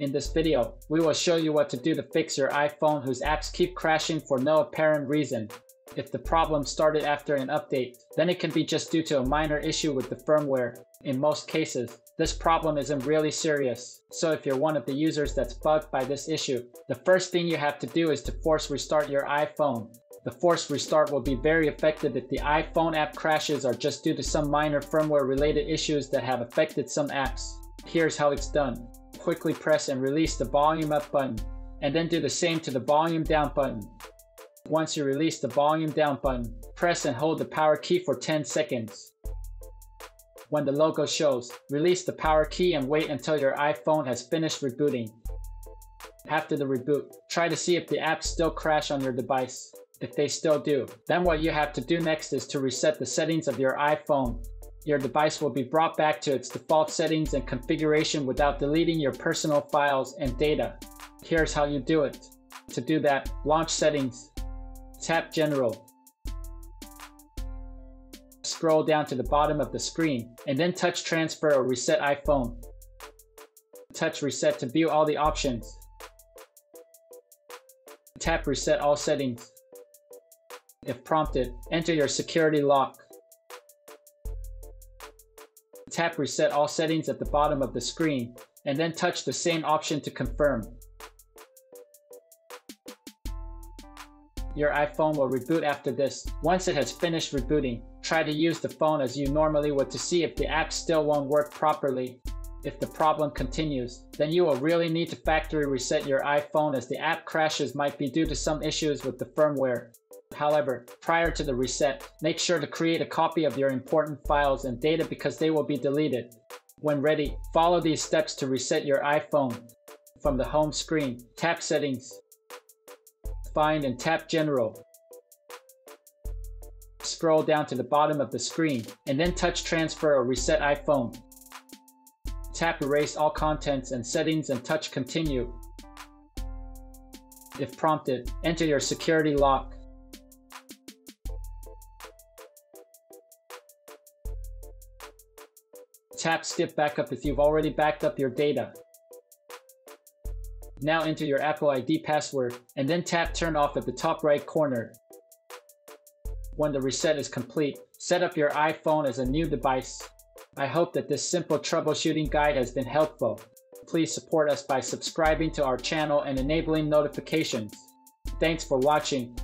In this video, we will show you what to do to fix your iPhone whose apps keep crashing for no apparent reason. If the problem started after an update, then it can be just due to a minor issue with the firmware. In most cases, this problem isn't really serious. So if you're one of the users that's bugged by this issue, the first thing you have to do is to force restart your iPhone. The forced restart will be very effective if the iPhone app crashes are just due to some minor firmware related issues that have affected some apps. Here's how it's done quickly press and release the volume up button, and then do the same to the volume down button. Once you release the volume down button, press and hold the power key for 10 seconds. When the logo shows, release the power key and wait until your iPhone has finished rebooting. After the reboot, try to see if the apps still crash on your device. If they still do, then what you have to do next is to reset the settings of your iPhone your device will be brought back to its default settings and configuration without deleting your personal files and data. Here's how you do it. To do that, launch settings, tap general, scroll down to the bottom of the screen, and then touch transfer or reset iPhone. Touch reset to view all the options. Tap reset all settings. If prompted, enter your security lock. Tap Reset All Settings at the bottom of the screen, and then touch the same option to confirm. Your iPhone will reboot after this. Once it has finished rebooting, try to use the phone as you normally would to see if the app still won't work properly. If the problem continues, then you will really need to factory reset your iPhone as the app crashes might be due to some issues with the firmware. However, prior to the reset, make sure to create a copy of your important files and data because they will be deleted. When ready, follow these steps to reset your iPhone. From the home screen, tap Settings, find and tap General. Scroll down to the bottom of the screen and then touch Transfer or Reset iPhone. Tap Erase all contents and settings and touch Continue. If prompted, enter your security lock. Tap Skip Backup if you've already backed up your data. Now enter your Apple ID password and then tap Turn Off at the top right corner. When the reset is complete, set up your iPhone as a new device. I hope that this simple troubleshooting guide has been helpful. Please support us by subscribing to our channel and enabling notifications. Thanks for watching